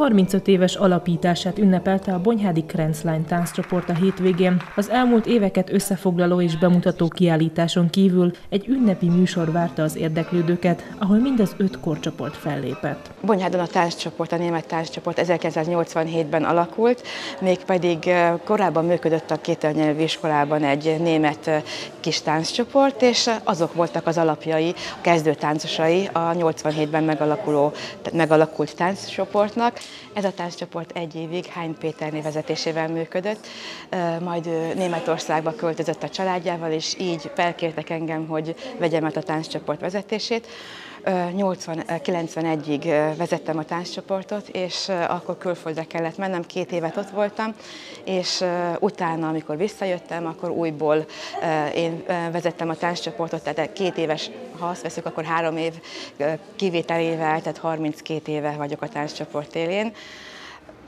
35 éves alapítását ünnepelte a Bonyhádi Krencline tánccsoport a hétvégén. Az elmúlt éveket összefoglaló és bemutató kiállításon kívül egy ünnepi műsor várta az érdeklődőket, ahol mindez öt korcsoport fellépett. Bonyhádon a tánccsoport, a német tánccsoport 1987-ben alakult, mégpedig korábban működött a kételnyelvű iskolában egy német kis tánccsoport, és azok voltak az alapjai, a kezdőtáncosai a 87-ben megalakuló, megalakult tánccsoportnak. Ez a tánccsoport egy évig Hány Péter vezetésével működött, majd Németországba költözött a családjával, és így felkértek engem, hogy vegyem át a tánccsoport vezetését. 80-91-ig vezettem a tánccsoportot, és akkor külföldre kellett mennem, két évet ott voltam, és utána, amikor visszajöttem, akkor újból én vezettem a tánccsoportot, tehát két éves, ha azt veszük, akkor három év kivételével, tehát 32 éve vagyok a tánccsoport élén.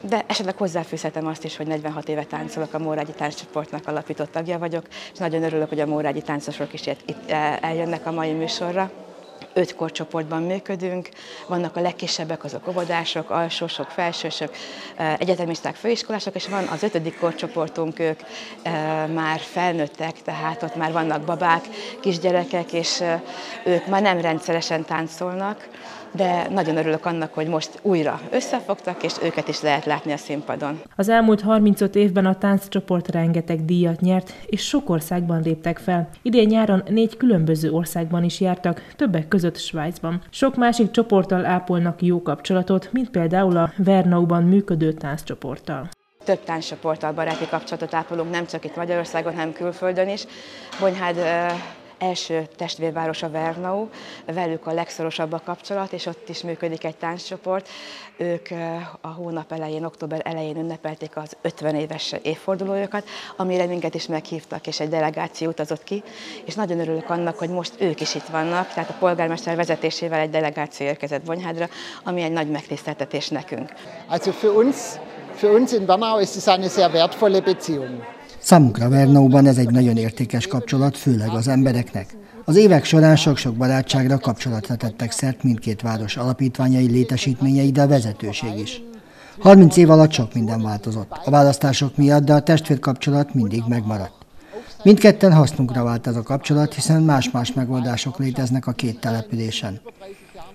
De esetleg hozzáfűzhetem azt is, hogy 46 éve táncolok, a Mórágyi Tánccsoportnak alapított tagja vagyok, és nagyon örülök, hogy a Mórágyi táncosok is itt eljönnek a mai műsorra öt korcsoportban működünk, vannak a legkisebbek, azok óvodások, alsósok, felsősök, egyetemisták, főiskolások, és van az ötödik korcsoportunk, ők már felnőttek, tehát ott már vannak babák, kisgyerekek, és ők már nem rendszeresen táncolnak, de nagyon örülök annak, hogy most újra összefogtak, és őket is lehet látni a színpadon. Az elmúlt 35 évben a tánccsoport rengeteg díjat nyert, és sok országban léptek fel. Idén nyáron négy különböző országban is jártak, többek között Svájcban. Sok másik csoporttal ápolnak jó kapcsolatot, mint például a Vernauban működő tánccsoporttal. Több tánccsoporttal baráti kapcsolatot ápolunk, nem csak itt Magyarországon, hanem külföldön is. Bonyhád első testvérvárosa Vernau, velük a legszorosabb a kapcsolat, és ott is működik egy tánccsoport. Ők a hónap elején, október elején ünnepelték az 50 éves évfordulójukat, amire minket is meghívtak, és egy delegáció utazott ki, és nagyon örülök annak, hogy most ők is itt vannak, tehát a polgármester vezetésével egy delegáció érkezett Bonyhádra, ami egy nagy megtiszteltetés nekünk. Also für uns, für uns in Bernau ist es eine sehr wertvolle Beziehung. Számunkra Vernóban ez egy nagyon értékes kapcsolat, főleg az embereknek. Az évek során sok-sok barátságra kapcsolatra tettek szert mindkét város alapítványai létesítményei, de a vezetőség is. 30 év alatt sok minden változott. A választások miatt, de a testvérkapcsolat mindig megmaradt. Mindketten hasznunkra vált ez a kapcsolat, hiszen más-más megoldások léteznek a két településen.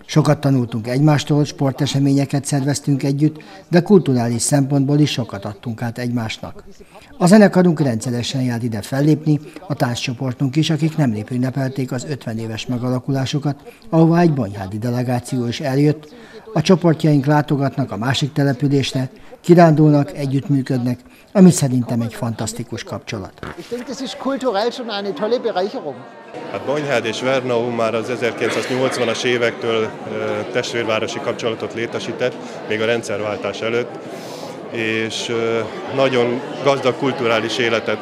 Sokat tanultunk egymástól, sporteseményeket szerveztünk együtt, de kulturális szempontból is sokat adtunk át egymásnak. A zenekarunk rendszeresen jár ide fellépni, a tánccsoportunk is, akik nem ünnepelték az 50 éves megalakulásokat, ahová egy bonyhádi delegáció is eljött, a csoportjaink látogatnak a másik településre, kirándulnak, együttműködnek, ami szerintem egy fantasztikus kapcsolat. Hát Bonyhád és Vernau már az 1980-as évektől testvérvárosi kapcsolatot létesített, még a rendszerváltás előtt, és nagyon gazdag kulturális életet,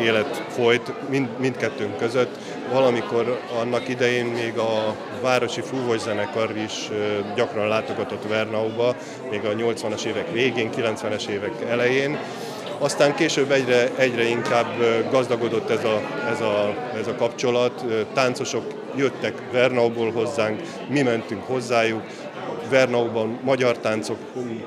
élet folyt mind, mindkettőnk között. Valamikor annak idején még a Városi Zenekar is gyakran látogatott Vernauba, még a 80-as évek végén, 90-es évek elején, aztán később egyre, egyre inkább gazdagodott ez a, ez, a, ez a kapcsolat. Táncosok jöttek Vernauból hozzánk, mi mentünk hozzájuk, Vernauban magyar táncok,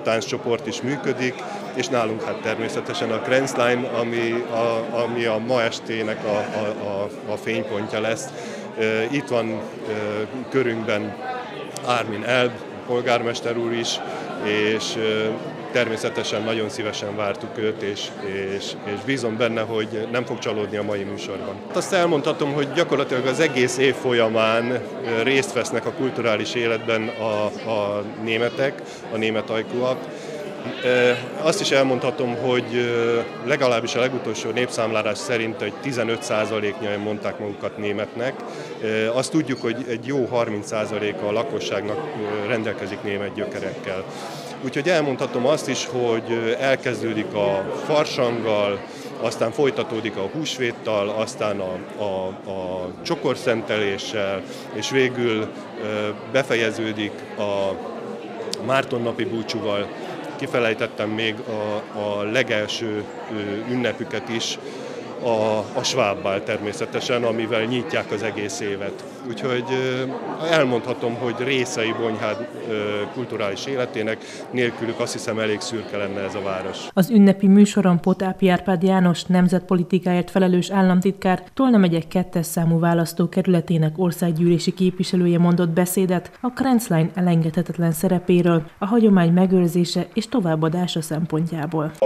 tánccsoport is működik, és nálunk hát természetesen a Krenzlein, ami a, ami a ma estének a, a, a, a fénypontja lesz. Itt van körünkben Ármin Elb, polgármester úr is, és természetesen nagyon szívesen vártuk őt, és, és, és bízom benne, hogy nem fog csalódni a mai műsorban. Azt elmondhatom, hogy gyakorlatilag az egész év folyamán részt vesznek a kulturális életben a, a németek, a német ajkúak, azt is elmondhatom, hogy legalábbis a legutolsó népszámlálás szerint egy 15%-nyian mondták magukat németnek. Azt tudjuk, hogy egy jó 30%-a a lakosságnak rendelkezik német gyökerekkel. Úgyhogy elmondhatom azt is, hogy elkezdődik a farsanggal, aztán folytatódik a húsvéttal, aztán a, a, a csokorszenteléssel, és végül befejeződik a Márton napi búcsúval. Kifelejtettem még a, a legelső ünnepüket is, a, a svábbal természetesen, amivel nyitják az egész évet. Úgyhogy elmondhatom, hogy részei Bonyhád kulturális életének, nélkülük azt hiszem elég szürke lenne ez a város. Az ünnepi műsoron Potápi Árpád János nemzetpolitikáért felelős államtitkár Tolna megyek kettes számú választókerületének országgyűlési képviselője mondott beszédet a Krenzlein elengedhetetlen szerepéről, a hagyomány megőrzése és továbbadása szempontjából. A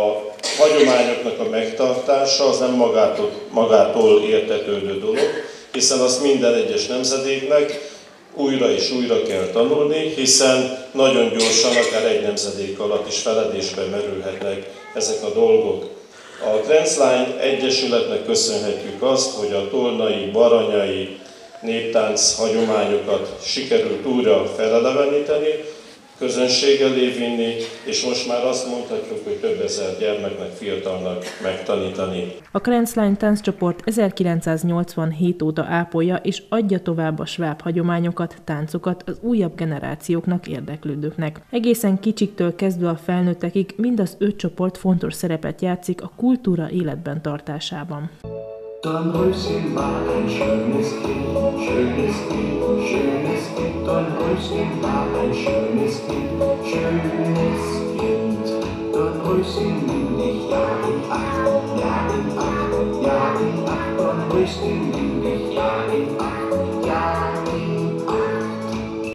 hagyományoknak a megtartása az nem magától, magától értetődő dolog, hiszen azt minden egyes nemzedéknek újra és újra kell tanulni, hiszen nagyon gyorsan, akár egy nemzedék alatt is feledésbe merülhetnek ezek a dolgok. A Grenzline Egyesületnek köszönhetjük azt, hogy a tolnai, baranyai néptánc hagyományokat sikerült újra feleleveníteni, közönség elé vinni, és most már azt mondhatjuk, hogy több ezer gyermeknek, fiatalnak megtanítani. A Krenzlein tánccsoport 1987 óta ápolja és adja tovább a sváb hagyományokat, táncokat az újabb generációknak, érdeklődőknek. Egészen kicsiktől kezdve a felnőttekig mind az öt csoport fontos szerepet játszik a kultúra életben tartásában. Dornröschen war ein schönes Kind, schönes Kind, schönes Kind. Dornröschen war ein schönes Kind, schönes Kind. Dornröschen nimm dich Jahr in Acht,